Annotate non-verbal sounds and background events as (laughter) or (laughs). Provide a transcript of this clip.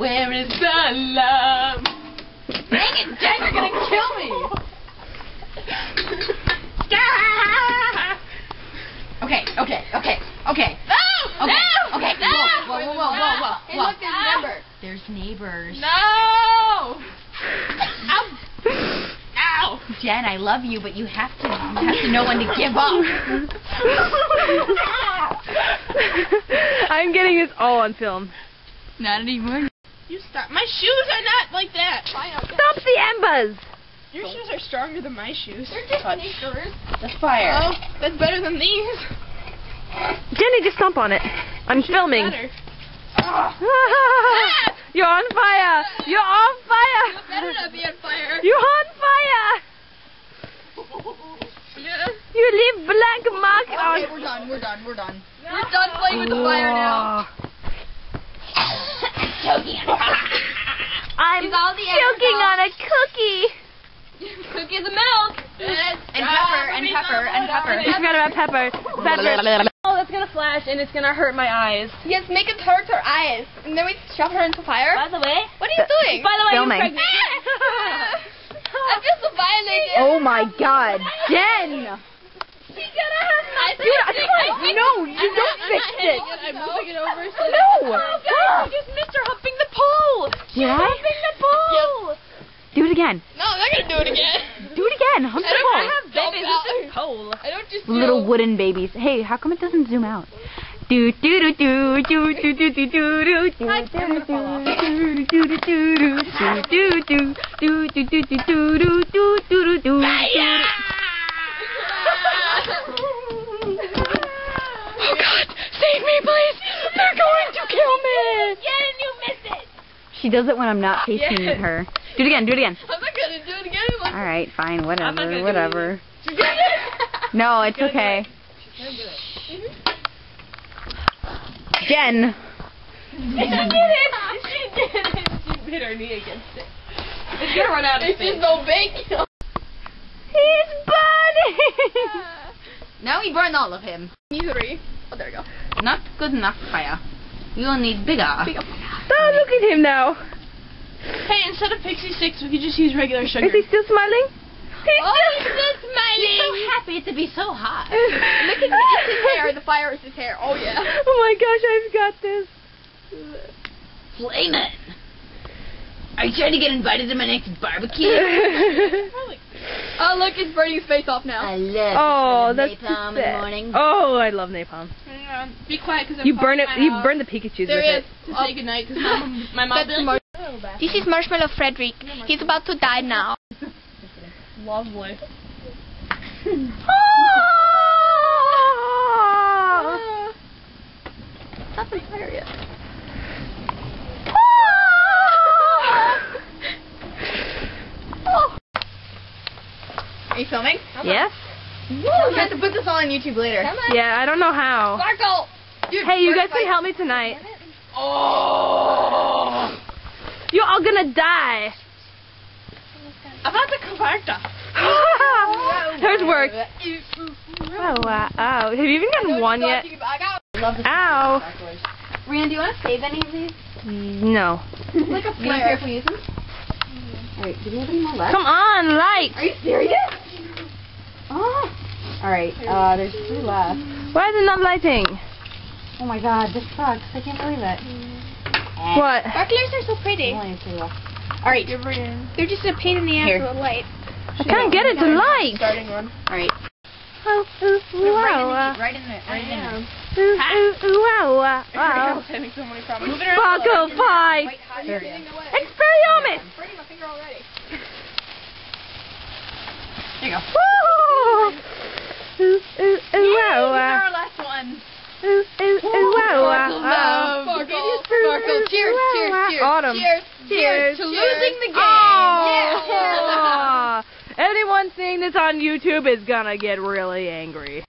Where is the love? Dang it, Jen, you're gonna kill me! (laughs) okay, okay, okay, okay. No! Okay, no! okay, No! whoa, whoa, whoa, whoa, whoa, whoa, Hey, whoa. look, there's a number. There's neighbors. No! Ow! Ow! Jen, I love you, but you have to you have to know when to give up. (laughs) I'm getting this all on film. Not anymore. You stop. My shoes are not like that. Stop the embers! Your shoes are stronger than my shoes. They're just But- sneakers. The fire. Oh, that's better than these. Jenny, just stomp on it. I'm filming. Better. (laughs) You're on fire! You're on fire! Better not be on fire. You're on fire! Yeah. You leave black mark oh, Okay, on. we're done. We're done. We're done. We're done playing with the fire now. Oh. (laughs) I'm all the embers choking on a cookie. Cookies and milk. And pepper, and pepper, and pepper. I forgot about pepper. Pepper. Oh, that's gonna flash and it's gonna hurt my eyes. Yes, make it hurt her eyes, and then we shove her into fire. By the way. What are you doing? By the way, Filming. you're pregnant. (laughs) I'm just violated. Oh my god. (laughs) Jen! I Dude, I can't. No, you don't fix it. I'm moving it over. No. Oh, you just missed her humping the pole. Did I? Humping the pole. Do it again. No, I'm not gonna do it again. Do it again. Hump the pole. I the don't pole. have babies. It's just Pole. I don't just Little do- wooden babies. Hey, how come it doesn't zoom out? Do do do do do do do do do do do Hi, I'm gonna fall off. do do do do do do do do do do do do do do do do do Oh God, save me, please! They're going to kill me. Jen, you missed it. She does it when I'm not (laughs) facing Yes. her. Do it again. Do it again. I'm not gonna do it again. Look. All right, fine, I'm not whatever, do whatever. She (laughs) did it. No, it's gonna do okay. Mm-hmm. Jen. She did it. She did it. She hit her knee against it. It's gonna run out of It's space. just no big. He's burning. (laughs) now we burn all of him. Three. Oh, there we go. Not good enough fire. You'll need bigger. bigger. Oh, look at him now. Hey, instead of Pixy Stix, we could just use regular sugar. Is he still smiling? Oh, he's still smiling. He's so happy to be so hot. (laughs) Look at it's his hair. The fire is his hair. Oh yeah. Oh my gosh, I've got this. Flamin'. Are you trying to get invited to my next barbecue? (laughs) (laughs) Oh look, it's burning his face off now. I love oh, that's napalm in the morning. Oh, I love napalm. Hang on. Be quiet, because I'm You burn it. You house burn the Pikachu's There with is. it. to say goodnight, because my mom, (laughs) my mom That's This is Marshmallow Frederick. He's about to die now. Lovely. Ah! Ah! Oh. That's hilarious. Are you filming? Yes. You have to put this all on YouTube later. Yeah, I don't know how. Sparkle! Dude, Hey, you guys can help me tonight. Oh! You're all gonna die. About the Kavarta. (laughs) There's work. Oh wow! Oh, have you even gotten one yet? I got Ow! Rand, do you want to save any of these? No. Like a flare. Can we use them? Mm-hmm. Alright, do we have any more left? Come on, light. Are you serious? Oh. Alright, uh, there's two left. Why is it not lighting? Oh my god, this sucks. I can't believe it. Eh, What? Sparklers are so pretty. Only two left. Alright, They're just a pain in the ass Here. with light. I can't get it to light. Starting one. alright. Oh, ooh, ooh, wow, Right in the, right in the, right in Ooh, ooh, ooh, wow, wow, Everybody wow. else having so many problems. Move it around. Sparkle pie. How are you getting away? Experiment. I'm burning my finger already. There you go. Woo! Ooh, ooh, ooh, wow, wow. Uh, our last one. Ooh, ooh, ooh, wow, uh, uh, wow. Sparkle, sparkle. Cheers, cheers, cheers. Autumn. Cheers, Cheers. to losing the game. Oh. Yeah. (laughs) Anyone seeing this on YouTube is gonna get really angry.